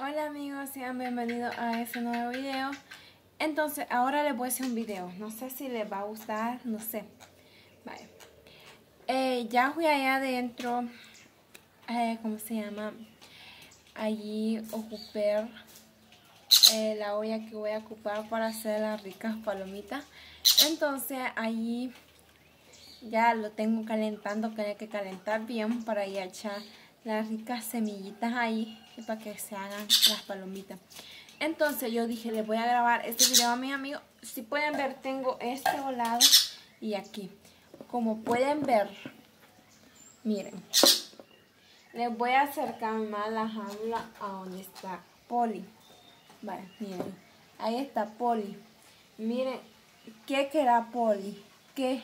Hola amigos, sean bienvenidos a este nuevo video. Entonces, ahora les voy a hacer un video. No sé si les va a gustar, no sé. Vale. Eh, ya fui allá adentro, eh, ¿cómo se llama? Allí ocupé eh, la olla que voy a ocupar para hacer las ricas palomitas. Entonces, allí ya lo tengo calentando, que hay que calentar bien para ya echar las ricas semillitas ahí para que se hagan las palomitas. Entonces yo dije, les voy a grabar este video a mis amigos. Si pueden ver, tengo este lado y aquí. Como pueden ver, miren. Les voy a acercar más la jaula a donde está Poli. Vale, miren. Ahí está Poli. Miren, ¿qué queda Poli? Que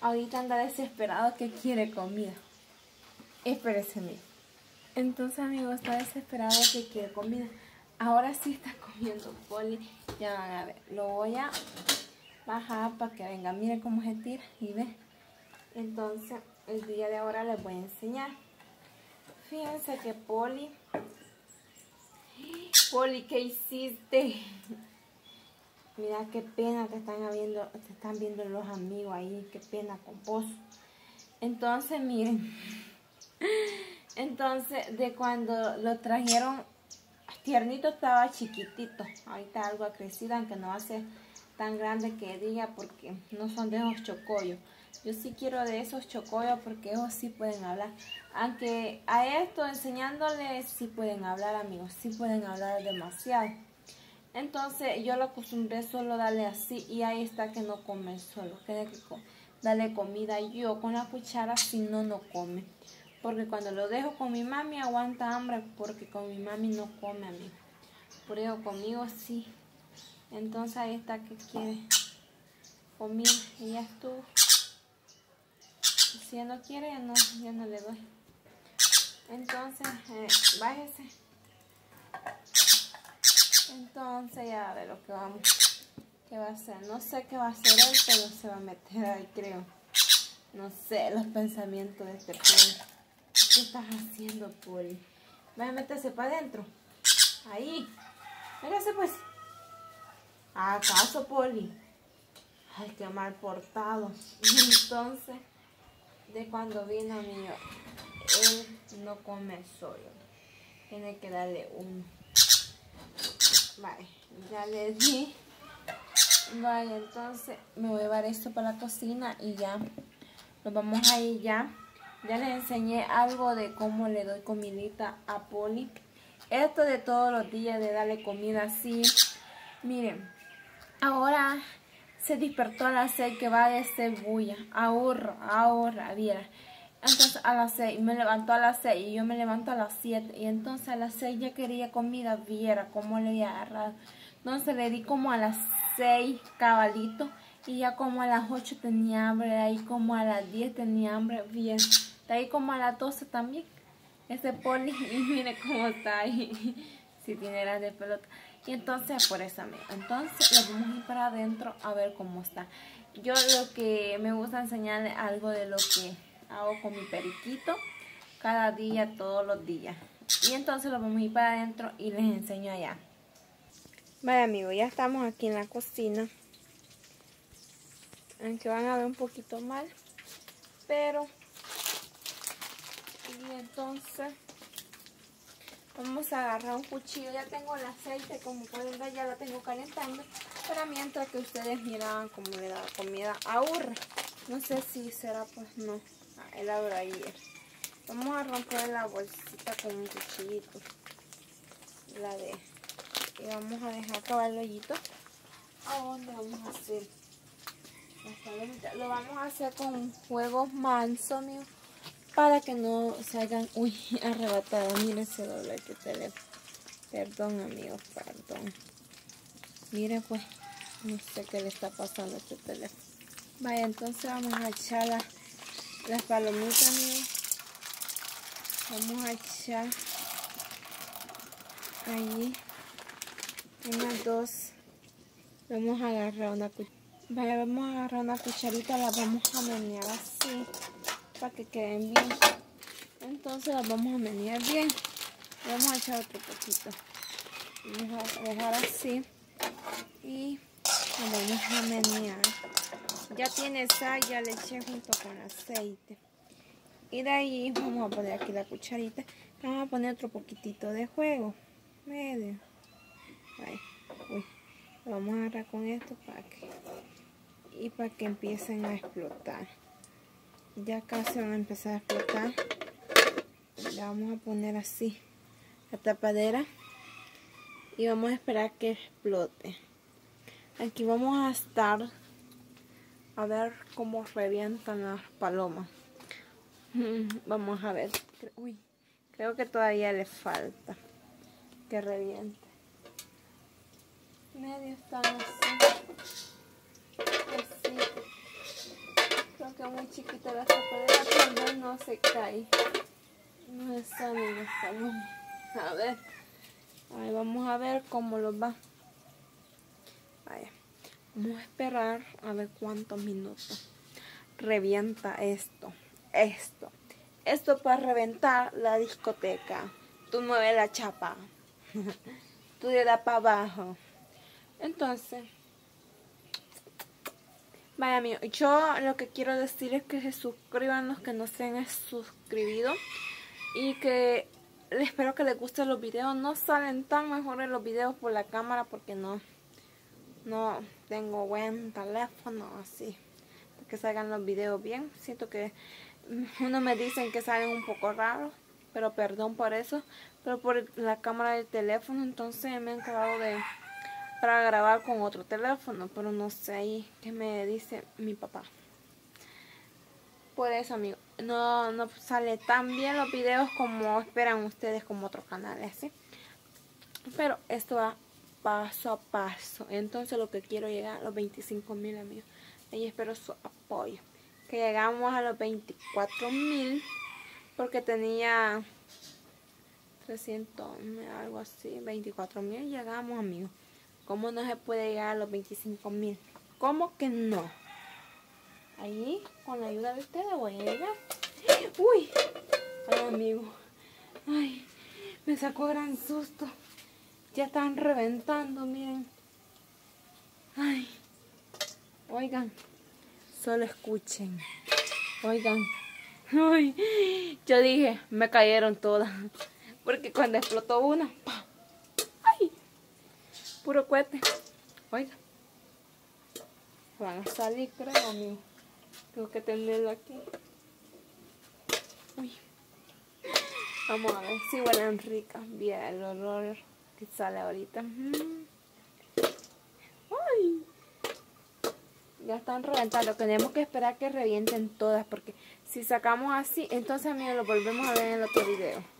ahorita anda desesperado que quiere comida. Espérense, miren. Entonces, amigos, está desesperado que quiere comida. Ahora sí está comiendo poli. Ya van a ver. Lo voy a bajar para que venga. Miren cómo se tira y ve. Entonces, el día de ahora les voy a enseñar. Fíjense que Poli... Poli, ¿qué hiciste? Mira qué pena que están viendo, te están viendo los amigos ahí. Qué pena con. Entonces, miren. Entonces, de cuando lo trajeron, tiernito estaba chiquitito. Ahorita algo ha crecido, aunque no ser tan grande que diga porque no son de esos chocollos. Yo sí quiero de esos chocollos porque ellos sí pueden hablar. Aunque a esto enseñándoles sí pueden hablar amigos, sí pueden hablar demasiado. Entonces yo lo acostumbré solo darle así y ahí está que no come solo. Tiene que darle comida yo con la cuchara si no, no come. Porque cuando lo dejo con mi mami aguanta hambre porque con mi mami no come a mí. Por eso conmigo sí. Entonces ahí está que quiere comida y ya estuvo. Si no quiere, ya no, ya no le doy. Entonces, eh, bájese. Entonces ya ve lo que vamos, qué va a hacer. No sé qué va a hacer él, pero se va a meter ahí, creo. No sé los pensamientos de este pueblo. ¿Qué estás haciendo, Poli? Vaya a meterse para adentro. Ahí. Véngase pues. ¿Acaso, Poli? Ay, qué mal portado. Entonces, de cuando vino mío, él no come solo. Tiene que darle un... Vale, ya le di. Vaya, entonces me voy a llevar esto para la cocina y ya nos vamos a ir ya. Ya les enseñé algo de cómo le doy comidita a Poli. Esto de todos los días de darle comida así. Miren, ahora se despertó a las 6 que va de ser bulla. Ahorra, ahorra, viera. Entonces a las 6 me levantó a las 6 y yo me levanto a las 7. Y entonces a las 6 ya quería comida, viera cómo le había agarrado. Entonces le di como a las 6 cabalito. Y ya como a las 8 tenía hambre, ahí como a las 10 tenía hambre, bien. De ahí como a las 12 también. Ese poli, y mire cómo está ahí. si tiene las de pelota. Y entonces, por eso, amigo. Entonces, lo vamos a ir para adentro a ver cómo está. Yo lo que me gusta enseñarle algo de lo que hago con mi periquito. Cada día, todos los días. Y entonces lo vamos a ir para adentro y les enseño allá. Vale, amigos, ya estamos aquí en la cocina. Aunque van a ver un poquito mal. Pero y entonces vamos a agarrar un cuchillo. Ya tengo el aceite como pueden ver ya lo tengo calentando. Pero mientras que ustedes miraban cómo le da comida a no sé si será pues no. Ah, el abro ahí vamos a romper la bolsita con un cuchillito. La de y vamos a dejar acabar el hoyito. A dónde vamos a hacer lo vamos a hacer con fuego manso mío para que no se hagan, uy, arrebatadas. Miren ese doble que teléfono. Perdón, amigos, perdón. Miren, pues, no sé qué le está pasando a este teléfono. Vaya, entonces vamos a echar las palomitas, amigos. Vamos a echar allí unas dos. Vamos a agarrar una cucharita. Vaya, vamos a agarrar una cucharita, la vamos a menear así para que queden bien entonces las vamos a menear bien Vamos a echar otro poquito. Vamos a dejar así. Y lo vamos a menear. Ya tiene sal, ya le eché junto con aceite. Y de ahí vamos a poner aquí la cucharita. Vamos a poner otro poquitito de juego. Medio. Lo vamos a agarrar con esto para que y para que empiecen a explotar. Ya casi van a empezar a explotar. La vamos a poner así la tapadera y vamos a esperar que explote. Aquí vamos a estar a ver cómo revientan las palomas. Vamos a ver. Uy, creo que todavía le falta que reviente. Medio están así. Así. Creo que muy chiquita la tapadera, pero no se cae. No están en. A ver. Ahí vamos a ver cómo lo va. Vaya. Vamos a esperar a ver cuántos minutos. Revienta esto. Esto. Esto para reventar la discoteca. Tú mueves la chapa. Tú le das para abajo. Entonces. Vaya amigo, yo lo que quiero decir es que se suscriban los que no se han suscribido y que espero que les gusten los videos. No salen tan mejores los videos por la cámara porque no, no tengo buen teléfono así. Que salgan los videos bien. Siento que uno me dicen que salen un poco raros. Pero perdón por eso. Pero por la cámara del teléfono entonces me he encargado de para grabar con otro teléfono. Pero no sé ahí qué me dice mi papá. Por eso, amigo, no, no sale tan bien los videos como esperan ustedes como otros canales, ¿sí? Pero esto va paso a paso. Entonces lo que quiero llegar a los 25 mil, amigos. Ahí espero su apoyo. Que llegamos a los 24 mil. Porque tenía 300, algo así, 24 mil. Llegamos, amigos. ¿Cómo no se puede llegar a los 25 mil? ¿Cómo que no? Ahí, con la ayuda de ustedes voy a llegar. Uy, ay amigo. Ay, me sacó gran susto. Ya están reventando, miren. Ay, oigan, solo escuchen. Oigan. Ay, yo dije, me cayeron todas. Porque cuando explotó una, ¡ay! Puro cohete. Oigan. Van a salir, creo, amigo. Tengo que tenerlo aquí. Vamos a ver si huelen ricas. Bien, el olor que sale ahorita. Ay. Ya están reventando. Tenemos que esperar que revienten todas. Porque si sacamos así, entonces amigos lo volvemos a ver en el otro video.